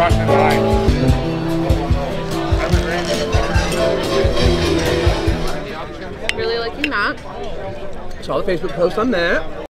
crossing lines. Really liking that. Saw the Facebook post on that.